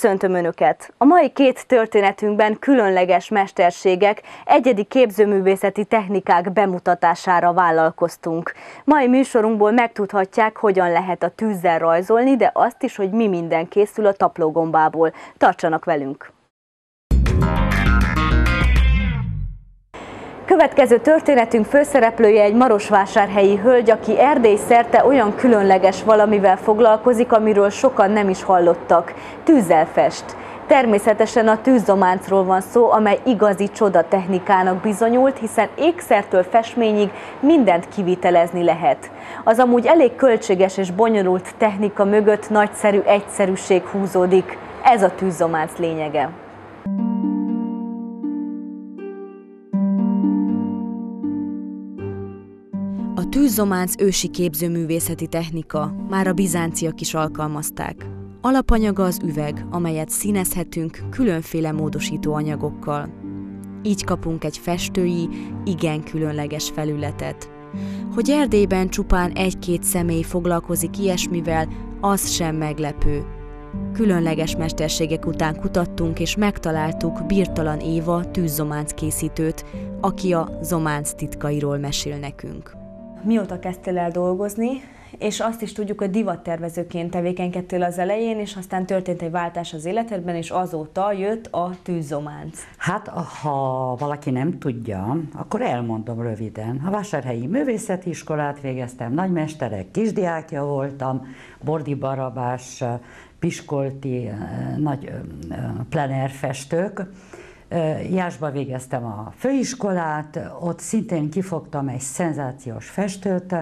Köszöntöm Önöket! A mai két történetünkben különleges mesterségek, egyedi képzőművészeti technikák bemutatására vállalkoztunk. Mai műsorunkból megtudhatják, hogyan lehet a tűzzel rajzolni, de azt is, hogy mi minden készül a taplógombából. Tartsanak velünk! Következő történetünk főszereplője egy marosvásárhelyi hölgy, aki Erdély szerte olyan különleges valamivel foglalkozik, amiről sokan nem is hallottak. Tűzzel fest. Természetesen a tűzzománcról van szó, amely igazi csoda technikának bizonyult, hiszen ékszertől festményig mindent kivitelezni lehet. Az amúgy elég költséges és bonyolult technika mögött nagyszerű egyszerűség húzódik. Ez a tűzzománc lényege. A tűzzománc ősi képzőművészeti technika, már a bizánciak is alkalmazták. Alapanyaga az üveg, amelyet színezhetünk különféle módosító anyagokkal. Így kapunk egy festői, igen különleges felületet. Hogy Erdélyben csupán egy-két személy foglalkozik ilyesmivel, az sem meglepő. Különleges mesterségek után kutattunk és megtaláltuk Birtalan Éva tűzzománc készítőt, aki a zománc titkairól mesél nekünk mióta kezdtél el dolgozni, és azt is tudjuk, hogy divattervezőként tevékenykedtél az elején, és aztán történt egy váltás az életedben, és azóta jött a tűzzománc. Hát, ha valaki nem tudja, akkor elmondom röviden. A Vásárhelyi Művészeti Iskolát végeztem, nagymesterek, kisdiákja voltam, Bordi Barabás, Piskolti, eh, nagy eh, plenerfestők, Jásba végeztem a főiskolát, ott szintén kifogtam egy szenzációs festőt,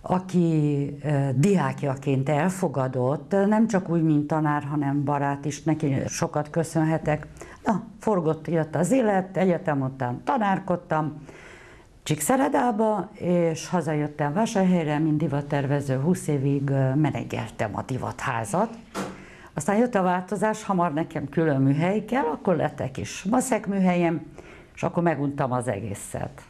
aki diákjaként elfogadott, nem csak úgy, mint tanár, hanem barát is, neki sokat köszönhetek. Na, forgott, jött az élet, egyetem után tanárkodtam, Csíkszeredába, és hazajöttem Vásárhelyre, mint divattervező, 20 évig menegeltem a divatházat. Aztán jött a változás, hamar nekem külön műhely kell, akkor lettek is maszek műhelyem, és akkor meguntam az egészet.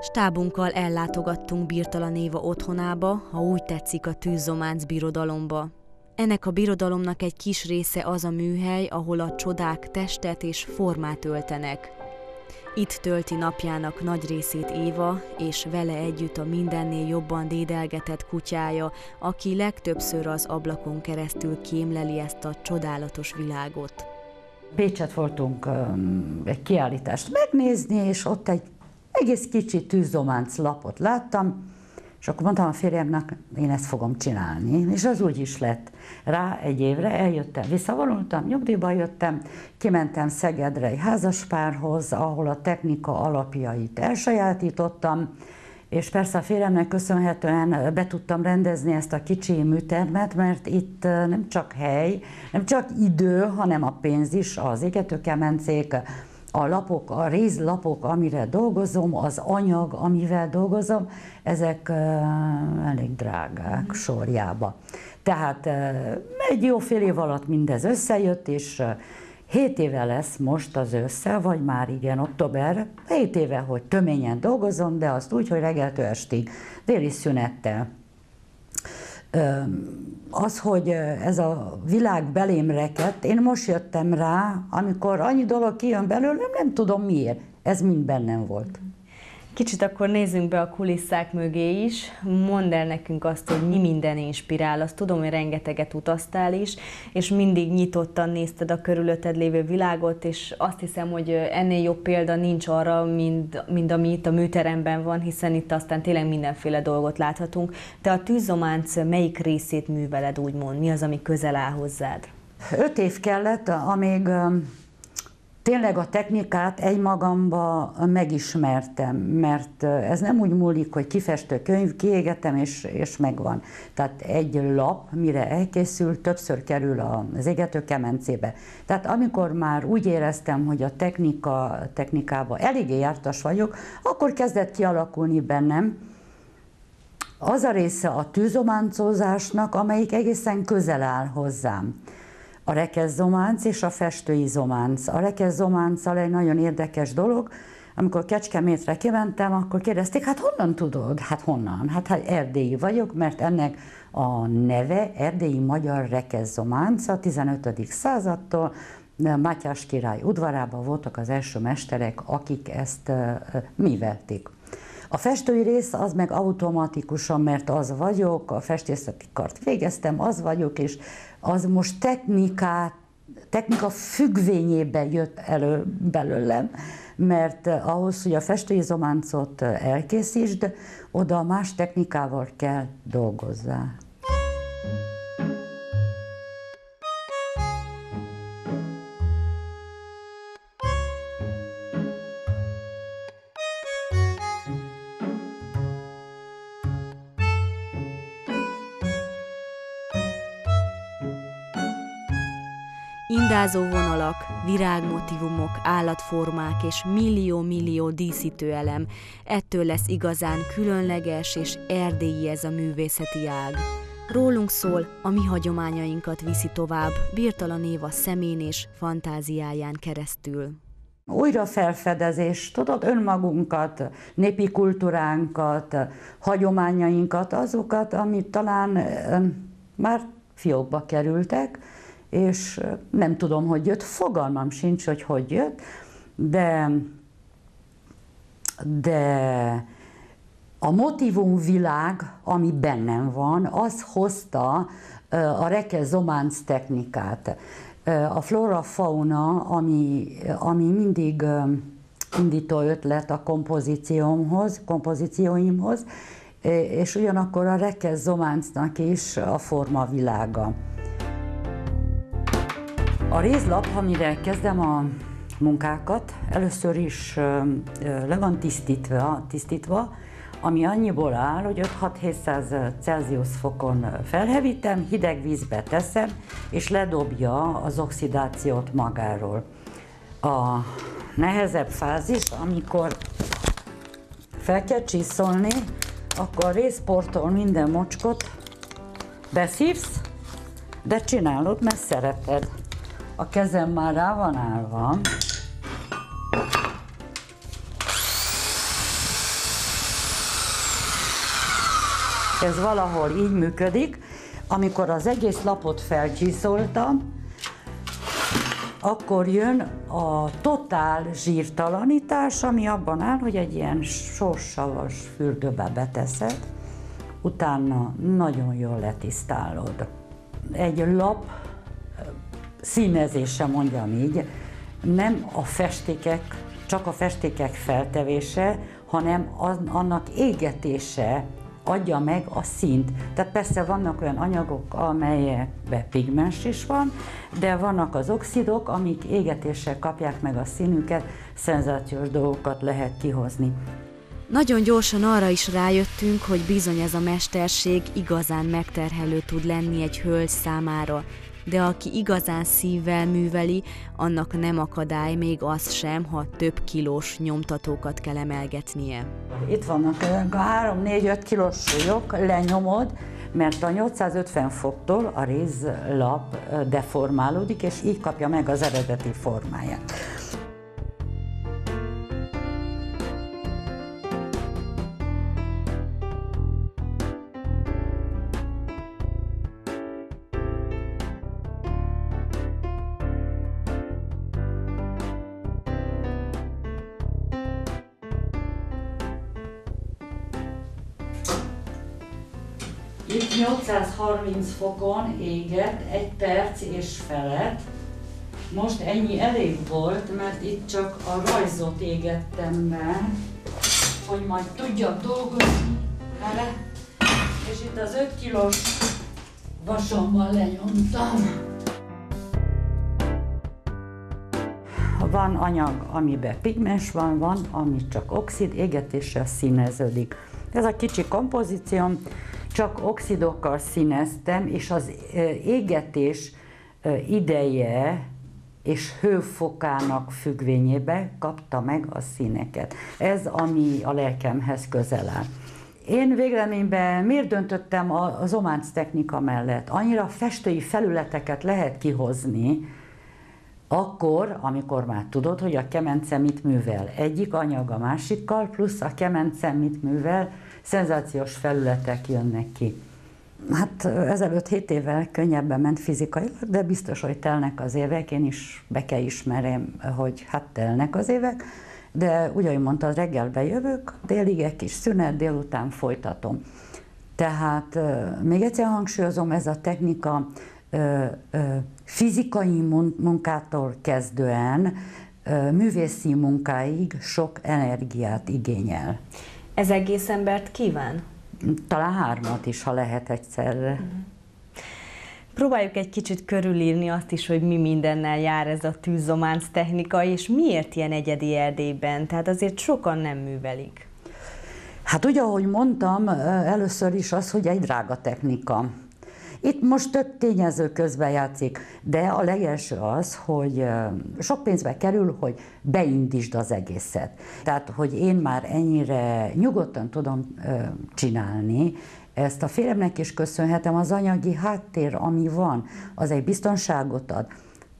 Stábunkkal ellátogattunk Birtalan Éva otthonába, ha úgy tetszik a tűzzománc birodalomba. Ennek a birodalomnak egy kis része az a műhely, ahol a csodák testet és formát öltenek. Itt tölti napjának nagy részét Éva, és vele együtt a mindennél jobban dédelgetett kutyája, aki legtöbbször az ablakon keresztül kémleli ezt a csodálatos világot. Pécset voltunk um, egy kiállítást megnézni, és ott egy egész kicsi tűzománc lapot láttam, és akkor mondtam a férjemnek, én ezt fogom csinálni, és az úgy is lett. Rá egy évre eljöttem, visszavonultam, nyugdíjba jöttem, kimentem Szegedre egy házaspárhoz, ahol a technika alapjait elsajátítottam, és persze a férjemnek köszönhetően be tudtam rendezni ezt a kicsi műtermet, mert itt nem csak hely, nem csak idő, hanem a pénz is, az égetőkemencék, a lapok, a rézlapok, amire dolgozom, az anyag, amivel dolgozom, ezek elég drágák sorjába. Tehát egy jó fél év alatt mindez összejött, és 7 éve lesz most az össze, vagy már igen, október, 7 éve, hogy töményen dolgozom, de azt úgy, hogy reggeltől estig, déli szünettel az, hogy ez a világ belém rekedt, én most jöttem rá, amikor annyi dolog kijön belőlem, nem tudom miért. Ez mind bennem volt. Kicsit akkor nézzünk be a kulisszák mögé is. Mondd el nekünk azt, hogy mi minden inspirál. Azt tudom, hogy rengeteget utaztál is, és mindig nyitottan nézted a körülötted lévő világot, és azt hiszem, hogy ennél jobb példa nincs arra, mint, mint ami itt a műteremben van, hiszen itt aztán tényleg mindenféle dolgot láthatunk. Te a tűzzománc melyik részét műveled, úgymond? Mi az, ami közel áll hozzád? Öt év kellett, amíg tényleg a technikát egymagamba megismertem, mert ez nem úgy múlik, hogy kifestő könyv, kiégetem és, és megvan. Tehát egy lap, mire elkészül, többször kerül az égető kemencébe. Tehát amikor már úgy éreztem, hogy a technika, technikába eléggé jártas vagyok, akkor kezdett kialakulni bennem az a része a tűzománcozásnak, amelyik egészen közel áll hozzám a rekezzománc és a festőizománc. A rekezzománccal egy nagyon érdekes dolog, amikor Kecskemétre kimentem, akkor kérdezték, hát honnan tudod? Hát honnan? Hát, hát erdélyi vagyok, mert ennek a neve Erdélyi Magyar Rekezzománc a 15. századtól, Mátyás király udvarában voltak az első mesterek, akik ezt művelték. A festői rész az meg automatikusan, mert az vagyok, a festészeti kart végeztem, az vagyok, és az most technikát, technika függvényében jött elő belőlem, mert ahhoz, hogy a festőizománcot elkészítsd, oda más technikával kell dolgozzá. Indázó vonalak, virágmotivumok, állatformák és millió-millió díszítőelem, ettől lesz igazán különleges és erdélyi ez a művészeti ág. Rólunk szól, a mi hagyományainkat viszi tovább, Birtalan Éva szemén és fantáziáján keresztül. Újra felfedezés, tudod, önmagunkat, népi kultúránkat, hagyományainkat, azokat, amit talán már fiókba kerültek, és nem tudom, hogy jött, fogalmam sincs, hogy hogy jött, de, de a motivum világ, ami bennem van, az hozta a rekezománc technikát. A flora-fauna, ami, ami mindig indító ötlet a kompozíciómhoz, kompozícióimhoz, és ugyanakkor a rekezománcnak is a forma világa. A rézlap, amire kezdem a munkákat, először is le van tisztítva, tisztítva ami annyiból áll, hogy 5-6-700 Celsius fokon felhevítem, hideg vízbe teszem, és ledobja az oxidációt magáról. A nehezebb fázis, amikor fel kell csiszolni, akkor a részportól minden mocskot beszívsz, de csinálod, mert szereted. A kezem már rá van állva. Ez valahol így működik. Amikor az egész lapot felcsiszoltam, akkor jön a totál zsírtalanítás, ami abban áll, hogy egy ilyen sorssavas fürdőbe beteszed, utána nagyon jól letisztálod. Egy lap színezése, mondjam így, nem a festékek, csak a festékek feltevése, hanem az, annak égetése adja meg a színt. Tehát persze vannak olyan anyagok, amelyekben pigmens is van, de vannak az oxidok, amik égetéssel kapják meg a színüket, szenzációs dolgokat lehet kihozni. Nagyon gyorsan arra is rájöttünk, hogy bizony ez a mesterség igazán megterhelő tud lenni egy hölgy számára, de aki igazán szívvel műveli, annak nem akadály még az sem, ha több kilós nyomtatókat kell emelgetnie. Itt vannak a 3-4-5 kilós súlyok, lenyomod, mert a 850 foktól a rézlap deformálódik, és így kapja meg az eredeti formáját. 830 fokon égett, egy perc és felett. Most ennyi elég volt, mert itt csak a rajzot égettem be, hogy majd tudjak dolgozni vele. És itt az 5 kilós vasommal lenyomtam. Van anyag, amiben pigmens van, van, ami csak oxid, égetéssel színeződik. Ez a kicsi kompozícióm, csak oxidokkal színeztem, és az égetés ideje és hőfokának függvényébe kapta meg a színeket. Ez, ami a lelkemhez közel áll. Én végeredményben miért döntöttem az ománc technika mellett? Annyira festői felületeket lehet kihozni, akkor, amikor már tudod, hogy a kemence mit művel. Egyik anyag a másikkal, plusz a kemence mit művel, szenzációs felületek jönnek ki. Hát ezelőtt 7 évvel könnyebben ment fizikailag, de biztos, hogy telnek az évek, én is be kell ismerem, hogy hát telnek az évek, de úgy, ahogy mondtad, reggel bejövök, délig egy kis szünet, délután folytatom. Tehát még egyszer hangsúlyozom, ez a technika fizikai munkától kezdően művészi munkáig sok energiát igényel. Ez egész embert kíván? Talán hármat is, ha lehet egyszerre. Uh-huh. Próbáljuk egy kicsit körülírni azt is, hogy mi mindennel jár ez a tűzzománc technika, és miért ilyen egyedi Erdélyben? Tehát azért sokan nem művelik. Hát ugye, ahogy mondtam, először is az, hogy egy drága technika. Itt most több tényező közben játszik, de a legelső az, hogy sok pénzbe kerül, hogy beindítsd az egészet. Tehát, hogy én már ennyire nyugodtan tudom csinálni, ezt a férjemnek is köszönhetem, az anyagi háttér, ami van, az egy biztonságot ad.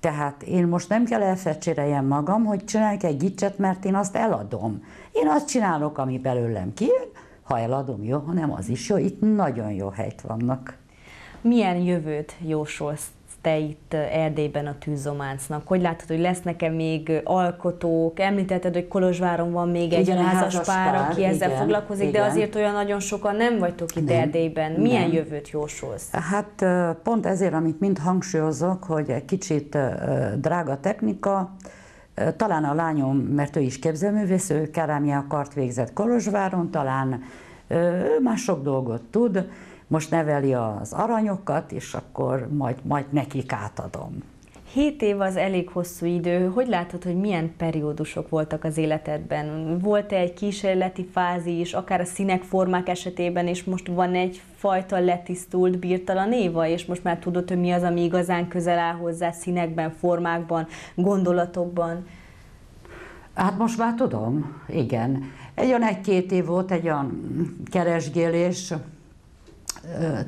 Tehát én most nem kell elfecséreljem magam, hogy csinálják egy gicset, mert én azt eladom. Én azt csinálok, ami belőlem kijön, ha eladom, jó, ha nem, az is jó. Itt nagyon jó helyt vannak. Milyen jövőt jósolsz te itt Erdélyben a tűzománcnak? Hogy látod, hogy lesznek-e még alkotók? Említetted, hogy Kolozsváron van még egy igen, házas pár, aki ezzel igen, foglalkozik, igen. de azért olyan nagyon sokan nem vagytok itt nem, Erdélyben. Milyen nem. jövőt jósolsz? Hát pont ezért, amit mind hangsúlyozok, hogy egy kicsit drága technika, talán a lányom, mert ő is képzőművész, ő kerámia kart végzett Kolozsváron, talán ő már sok dolgot tud, most neveli az aranyokat, és akkor majd, majd nekik átadom. Hét év az elég hosszú idő. Hogy látod, hogy milyen periódusok voltak az életedben? Volt-e egy kísérleti fázis, akár a színek, formák esetében, és most van egy fajta letisztult, birtalan éva, és most már tudod, hogy mi az, ami igazán közel áll hozzá színekben, formákban, gondolatokban? Hát most már tudom, igen. Egy olyan egy-két év volt, egy olyan keresgélés,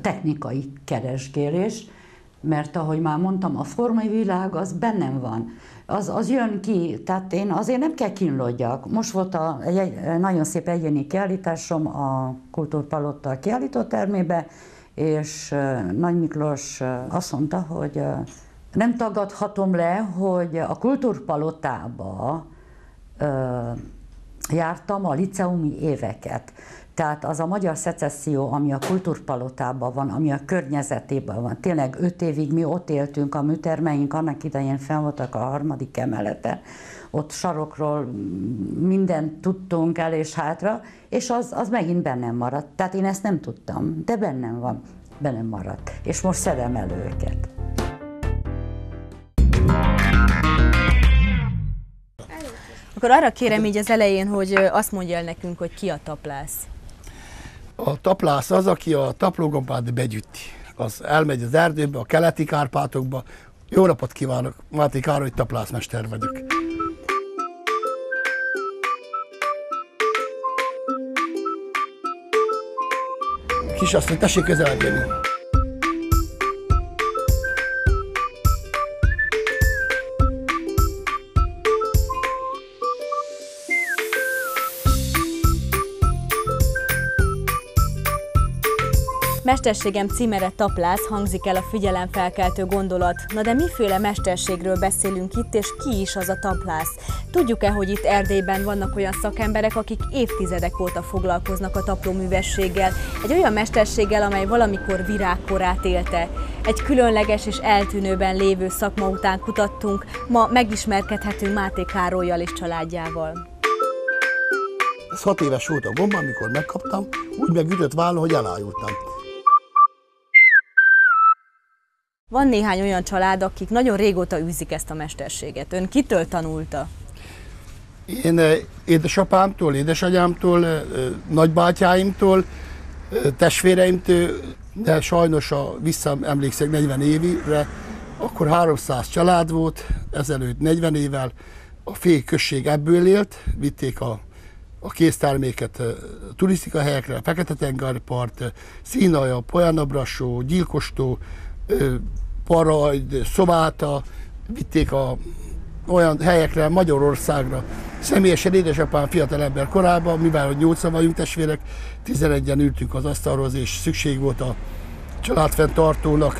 technikai keresgélés, mert ahogy már mondtam, a formai világ az bennem van. Az, az jön ki, tehát én azért nem kell kínlódjak. Most volt a, egy, egy nagyon szép egyéni kiállításom a Kultúrpalotta kiállító termébe, és Nagy Miklós azt mondta, hogy nem tagadhatom le, hogy a Kultúrpalotába jártam a liceumi éveket. Tehát az a magyar szecesszió, ami a kultúrpalotában van, ami a környezetében van. Tényleg öt évig mi ott éltünk, a műtermeink annak idején fenn voltak a harmadik emeleten. Ott sarokról mindent tudtunk el és hátra, és az, az megint bennem maradt. Tehát én ezt nem tudtam, de bennem van, bennem maradt. És most szedem elő őket. Akkor arra kérem így az elején, hogy azt mondja el nekünk, hogy ki a taplász. A taplász az, aki a taplógombát begyütti. Az elmegy az erdőbe, a keleti Kárpátokba. Jó napot kívánok, Máté Károly taplászmester vagyok. Kisasszony, tessék közelebb jönni. Mesterségem címere taplász hangzik el a figyelemfelkeltő gondolat. Na de miféle mesterségről beszélünk itt, és ki is az a taplász? Tudjuk-e, hogy itt Erdélyben vannak olyan szakemberek, akik évtizedek óta foglalkoznak a taplóművességgel, egy olyan mesterséggel, amely valamikor virágkorát élte. Egy különleges és eltűnőben lévő szakma után kutattunk, ma megismerkedhetünk Máté Károlyjal és családjával. Ez hat éves volt a gomba, amikor megkaptam, úgy megütött vállon, hogy elájultam. Van néhány olyan család, akik nagyon régóta űzik ezt a mesterséget. Ön kitől tanulta? Én eh, édesapámtól, édesanyámtól, eh, nagybátyáimtól, eh, testvéreimtől, de sajnos a visszaemlékszek 40 évre, akkor 300 család volt, ezelőtt 40 évvel, a község ebből élt, vitték a a készterméket turisztika helyekre, Fekete-tengeri part, Színaja, Pojánabrassó, Gyilkostó, Parajd, Szováta, vitték a olyan helyekre, Magyarországra. Személyesen édesapám fiatal ember korában, mivel hogy nyolcan vagyunk testvérek, 11-en ültünk az asztalhoz, és szükség volt a családfenntartónak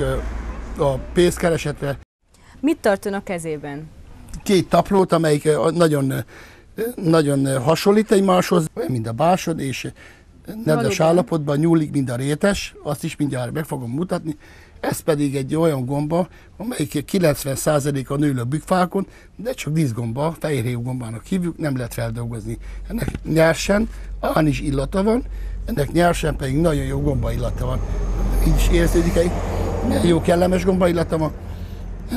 a pénzkeresetre. Mit tartson a kezében? Két taplót, amelyik nagyon, nagyon hasonlít egymáshoz, mint a básod, és nedves állapotban nyúlik, mint a rétes, azt is mindjárt meg fogom mutatni. Ez pedig egy olyan gomba, amelyik 90%-a nő a bükfákon, de csak díszgomba, fehérjéú gombának hívjuk, nem lehet feldolgozni. Ennek nyersen, án is illata van, ennek nyersen pedig nagyon jó gomba illata van. Így is érződik egy jó kellemes gomba illata van.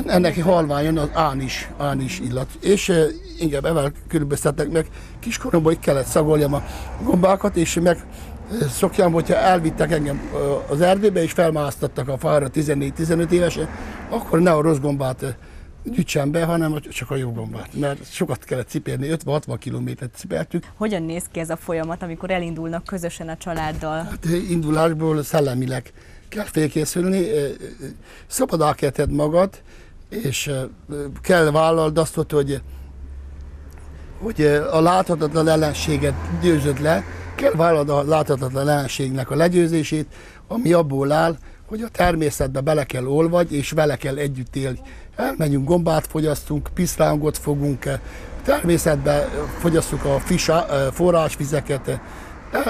Ennek halványon az án is, illat. És uh, inkább evel különböztetnek meg, kiskoromban kellett szagoljam a gombákat, és meg szokjam, hogyha elvittek engem az erdőbe, és felmásztattak a fára 14-15 évesen, akkor ne a rossz gombát gyűjtsem be, hanem csak a jó gombát, mert sokat kellett cipelni, 50-60 kilométert cipeltük. Hogyan néz ki ez a folyamat, amikor elindulnak közösen a családdal? Hát indulásból szellemileg kell félkészülni, szabadá kell magad, és kell vállalni azt, hogy, hogy a láthatatlan ellenséget győzöd le, kell vállalni a láthatatlan ellenségnek a legyőzését, ami abból áll, hogy a természetbe bele kell olvadj, és vele kell együtt élni. Elmenjünk, gombát fogyasztunk, piszrángot fogunk, természetbe fogyasszuk a fisa, forrásvizeket,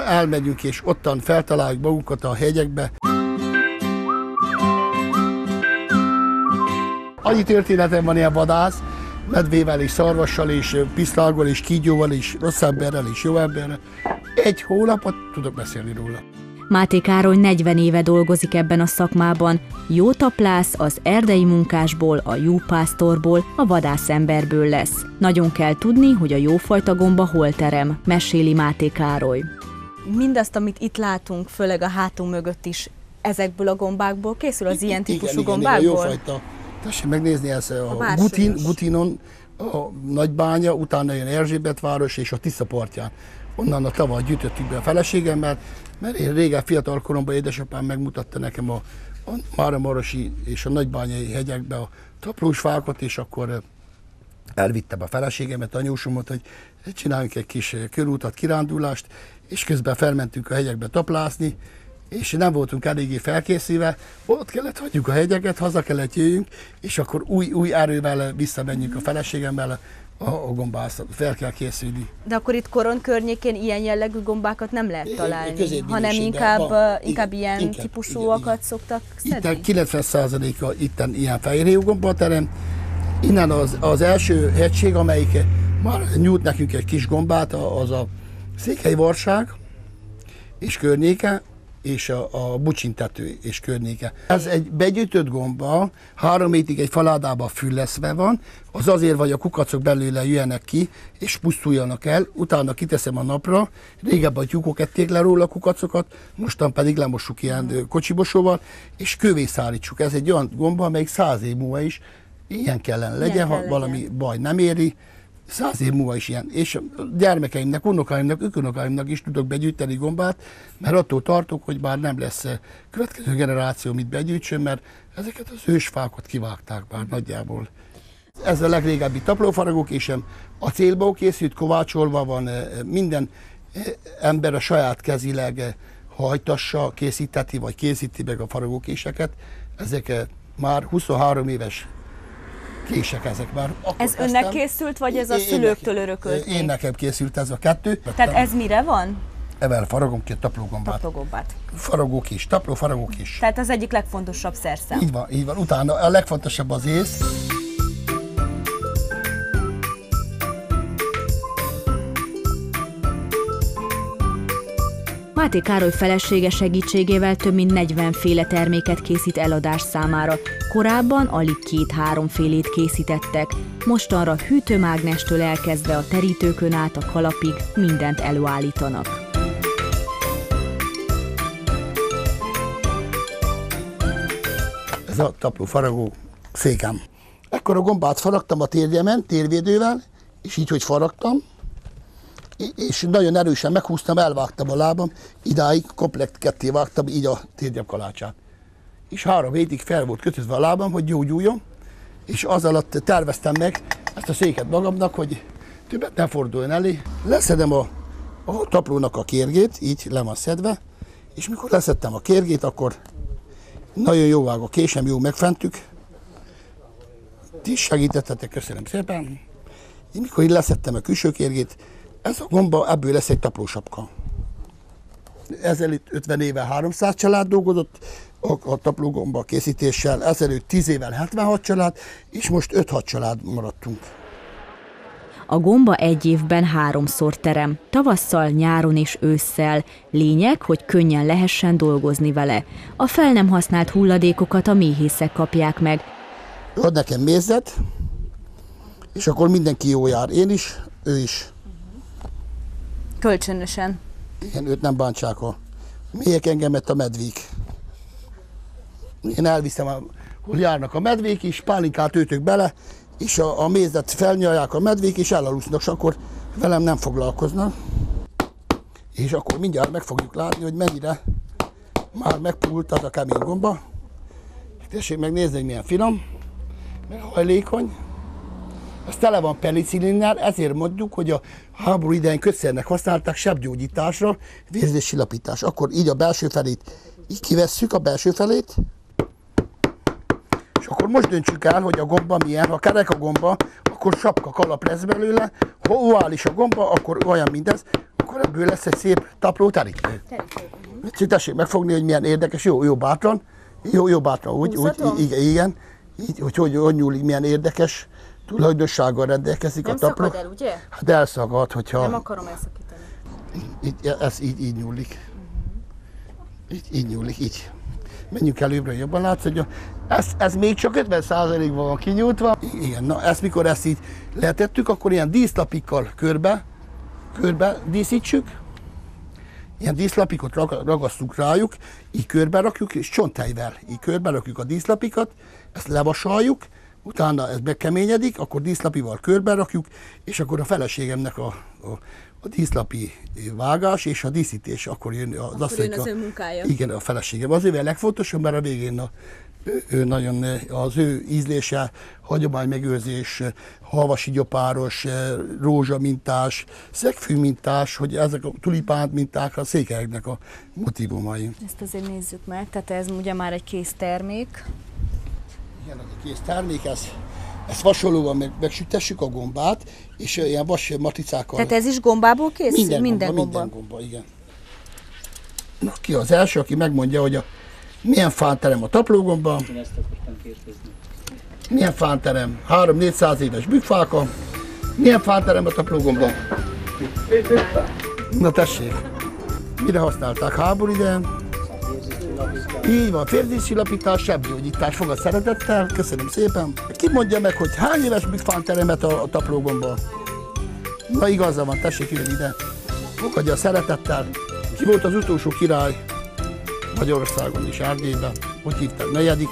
elmegyünk és ottan feltaláljuk magunkat a hegyekbe. Annyi történetem van ilyen vadász, medvével és szarvassal és piszlággal és kígyóval és rossz emberrel és jó emberrel. Egy hónapot tudok beszélni róla. Máté Károly 40 éve dolgozik ebben a szakmában. Jó taplász az erdei munkásból, a jó pásztorból, a vadászemberből lesz. Nagyon kell tudni, hogy a jófajta gomba hol terem, meséli Máté Károly. Mindazt, amit itt látunk, főleg a hátunk mögött is, ezekből a gombákból készül az ilyen típusú igen, gombákból? Igen, igen, jófajta Tessék megnézni, ez a, a Gutin, Gutinon a nagybánya, utána jön Erzsébetváros és a Tisza partján. Onnan a tavaly gyűjtöttük be a feleségemmel, mert én régen fiatal koromban édesapám megmutatta nekem a, a Máramarosi és a nagybányai hegyekbe a taplósfákat, és akkor elvittem a feleségemet, anyósomat, hogy csináljunk egy kis körútat, kirándulást, és közben felmentünk a hegyekbe taplászni, és nem voltunk eléggé felkészülve, ott kellett hagyjuk a hegyeket, haza kellett jöjjünk, és akkor új, új erővel visszamenjünk a feleségemmel a, a gombászat, fel kell készülni. De akkor itt koron környékén ilyen jellegű gombákat nem lehet találni, hanem inkább, van, inkább igen, ilyen inkább, típusúakat igen, igen. szoktak szedni? Itten 90%-a itten ilyen fehérjéú gombaterem, innen az, az első hegység, amelyik már nyújt nekünk egy kis gombát, az a Székely Varság és környéke, és a, a bucsintető és környéke. Ez egy begyűjtött gomba, három hétig egy faládába fülleszve van, az azért, hogy a kukacok belőle jöjjenek ki, és pusztuljanak el, utána kiteszem a napra, régebben a tyúkok ették le róla a kukacokat, mostan pedig lemossuk ilyen kocsibosóval, és kövé szállítsuk. Ez egy olyan gomba, amelyik száz év múlva is ilyen kellene legyen, ilyen kell ha valami legyen. baj nem éri, száz év múlva is ilyen. És gyermekeimnek, unokáimnak, ökonokáimnak is tudok begyűjteni gombát, mert attól tartok, hogy már nem lesz eh, következő generáció, mit begyűjtsön, mert ezeket az ősfákat kivágták már nagyjából. Ez a legrégebbi taplófaragókésem, a célból készült, kovácsolva van, eh, minden eh, ember a saját kezileg hajtassa, készíteti, vagy készíti meg a faragókéseket. Ezek már 23 éves kések ezek már. Akkor ez kezdtem. önnek készült, vagy ez a szülőktől örökölt? Én nekem készült ez a kettő. Tehát ez mire van? Evel faragom ki a taplógombát. Taplógombát. Faragók is, tapló faragók is. Tehát az egyik legfontosabb szerszám. Így van, így van. Utána a legfontosabb az ész. Máté Károly felesége segítségével több mint 40 féle terméket készít eladás számára. Korábban alig két-három félét készítettek, mostanra hűtőmágnestől elkezdve a terítőkön át a kalapig mindent előállítanak. Ez a tapló faragó székem. Ekkor a gombát faragtam a térjemen, térvédővel, és így, hogy faragtam, és nagyon erősen meghúztam, elvágtam a lábam, idáig komplekt ketté vágtam, így a térgyem kalácsát. És három hétig fel volt kötözve a lábam, hogy gyógyuljon, és az alatt terveztem meg ezt a széket magamnak, hogy többet nem forduljon elé. Leszedem a, a taplónak a kérgét, így le van szedve, és mikor leszettem a kérgét, akkor nagyon jó vág a késem, jó megfentük. Ti is segítettetek, köszönöm szépen. Én mikor így leszettem a külső kérgét, ez a gomba, ebből lesz egy taplósapka. Ezelőtt 50 éve 300 család dolgozott a, a taplógomba készítéssel, ezelőtt 10 évvel 76 család, és most 5-6 család maradtunk. A gomba egy évben háromszor terem, tavasszal, nyáron és ősszel. Lényeg, hogy könnyen lehessen dolgozni vele. A fel nem használt hulladékokat a méhészek kapják meg. Ad nekem mézet, és akkor mindenki jó jár. Én is, ő is. Kölcsönösen. Igen, őt nem bántsák a mélyek engemet a medvék. Én elviszem, a, hol járnak a medvék is, pálinkát őtök bele, és a, a mézet felnyalják a medvék, és elalusznak, és akkor velem nem foglalkoznak. És akkor mindjárt meg fogjuk látni, hogy mennyire már megpult az a kemény gomba. Tessék megnézni, hogy milyen finom, mert hajlékony. Ez tele van penicillinnel, ezért mondjuk, hogy a háború idején kötszernek használták sebgyógyításra, lapítás. Akkor így a belső felét így kivesszük a belső felét, és akkor most döntsük el, hogy a gomba milyen. Ha kerek a gomba, akkor sapka kalap lesz belőle. Ha ovális a gomba, akkor olyan mindez. Akkor ebből lesz egy szép tapló terítő. Tessék megfogni, hogy milyen érdekes, jó, jó bátran. Jó, jó bátran, úgy, úgy, igen, igen. Így, hogy, hogy, hogy nyúlik, milyen érdekes tulajdonsággal rendelkezik Nem a tapló. szakad el, ugye? Hát elszagad, hogyha... Nem akarom elszakítani. Így, ez így, így nyúlik. Így, így nyúlik, így. Menjünk előbbre, jobban látsz, hogy ez, ez még csak 50% van kinyújtva. Igen, na ezt mikor ezt így letettük, akkor ilyen díszlapikkal körbe, körbe díszítsük. Ilyen díszlapikot ragasztunk rájuk, így körbe rakjuk, és csonthelyvel így körbe rakjuk a díszlapikat, ezt levasaljuk, utána ez bekeményedik, akkor díszlapival körbe rakjuk, és akkor a feleségemnek a, a, a díszlapi vágás és a díszítés, akkor jön az akkor jön az ő munkája. Igen, a feleségem. Azért a legfontosabb, mert a végén a, ő, ő nagyon, az ő ízlése, hagyománymegőrzés, halvasi gyopáros, rózsamintás, szegfű mintás, hogy ezek a tulipánt minták a székelyeknek a motivumai. Ezt azért nézzük meg, tehát ez ugye már egy kész termék. Ez a kész termék, ez, ezt vasolóval meg, megsütessük a gombát, és ilyen vas matricákkal. Tehát ez is gombából készül? minden, minden gomba, gomba. minden gomba, igen. Na, ki az első, aki megmondja, hogy a, milyen fánterem a taplógomba, Én ezt akartam kérdezni. milyen fánterem, 3-400 éves bükkfáka, milyen fánterem a taplógomba. Na tessék, mire használták háború idején? Így van, férzési lapítás, sebgyógyítás, fogad szeretettel, köszönöm szépen. Ki mondja meg, hogy hány éves bükkfán teremet a, a taplógomba? Na igaza van, tessék jön ide. Fogadja a szeretettel. Ki volt az utolsó király Magyarországon és Erdélyben? Hogy hívták? Negyedik?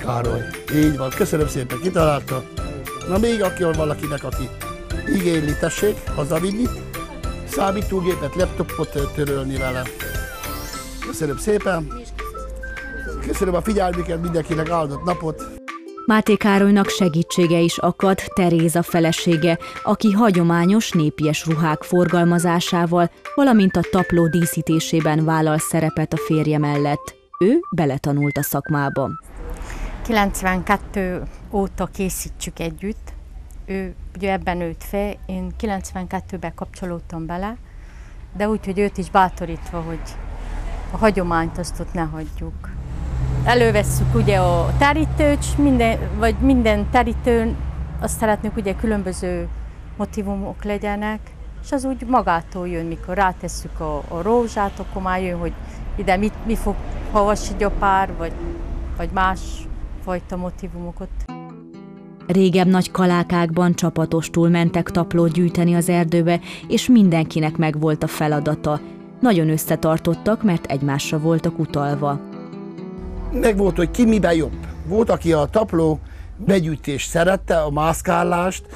Károly. Így van, köszönöm szépen, kitalálta. Na még aki valakinek, aki igényli, tessék, hazavinni. Számítógépet, laptopot törölni vele. Köszönöm szépen. Köszönöm a figyelmüket, mindenkinek áldott napot. Máté Károlynak segítsége is akad Teréza felesége, aki hagyományos népies ruhák forgalmazásával, valamint a tapló díszítésében vállal szerepet a férje mellett. Ő beletanult a szakmába. 92 óta készítsük együtt. Ő ugye ebben nőtt fel, én 92-ben kapcsolódtam bele, de úgy, hogy őt is bátorítva, hogy a hagyományt azt ott ne hagyjuk. Elővesszük ugye a terítőt, s minden, vagy minden terítőn azt szeretnék ugye különböző motivumok legyenek, és az úgy magától jön, mikor rátesszük a, a rózsát, akkor már jön, hogy ide mit, mi fog havasi gyopár, vagy, vagy más fajta motivumokat. Régebb nagy kalákákban csapatostul mentek taplót gyűjteni az erdőbe, és mindenkinek megvolt a feladata. Nagyon összetartottak, mert egymásra voltak utalva. meg volt, hogy ki miben jobb. Volt, aki a tapló begyűjtést szerette, a mászkálást,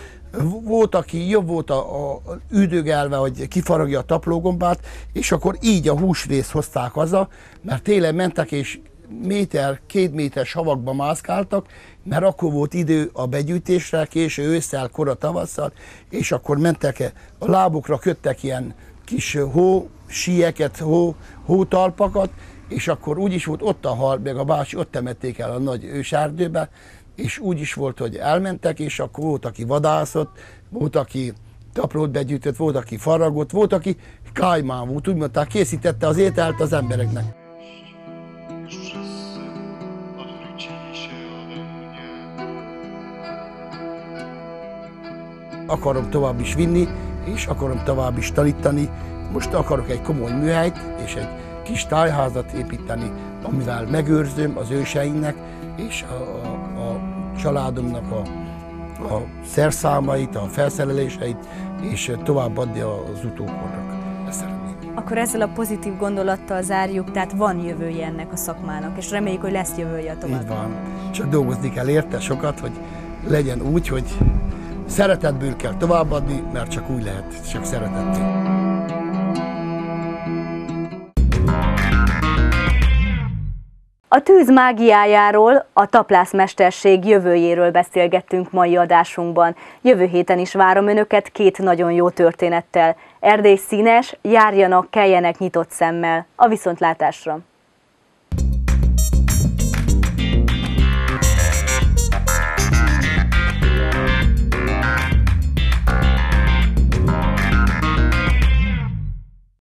Volt, aki jobb volt a, a üdögelve, hogy kifaragja a taplógombát, és akkor így a húsrészt hozták haza, mert télen mentek, és méter, két méter savakba mászkáltak, mert akkor volt idő a begyűjtésre, késő ősszel, kora tavasszal, és akkor mentek, a lábukra köttek ilyen kis hó síeket, hó, hótalpakat, és akkor úgy is volt ott a hal, meg a bácsi ott temették el a nagy ősárdőbe, és úgy is volt, hogy elmentek, és akkor volt, aki vadászott, volt, aki taplót begyűjtött, volt, aki faragott, volt, aki kájmán volt, úgy mondták, készítette az ételt az embereknek. Akarom tovább is vinni, és akarom tovább is tanítani. Most akarok egy komoly műhelyt, és egy kis tájházat építeni, amivel megőrzöm az őseinknek, és a, a, a családomnak a, a szerszámait, a felszereléseit, és továbbadni az utókornak. Ezt szeretném. Akkor ezzel a pozitív gondolattal zárjuk, tehát van jövője ennek a szakmának, és reméljük, hogy lesz jövője a tovább. Így van. Csak dolgozni kell érte sokat, hogy legyen úgy, hogy szeretetből kell továbbadni, mert csak úgy lehet, csak szeretetből. A tűz mágiájáról, a taplászmesterség jövőjéről beszélgettünk mai adásunkban. Jövő héten is várom Önöket két nagyon jó történettel. Erdély színes, járjanak, keljenek nyitott szemmel. A viszontlátásra!